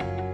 you